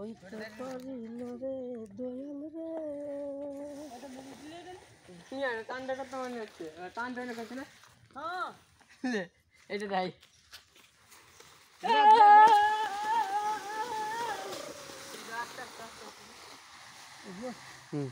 হইতে পারি না রে দয়াল রে। কান্ডা করতে মনে হচ্ছে। কান্ডা করছে না? হ্যাঁ। এটা তাই হুম।